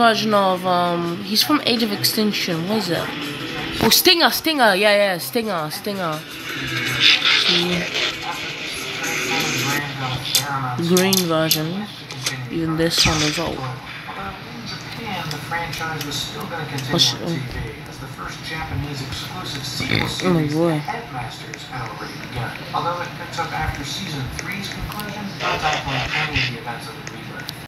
version of um. He's from Age of Extinction. What is it? Oh, Stinger, Stinger. Yeah, yeah, Stinger, Stinger. See, green version. Even this one is old. Japan, the franchise was still going to continue What's- on as the first Japanese exclusive Oh my series, boy. Headmasters, already begun. Although it picks up after season three's conclusion, not tackling any of the events of the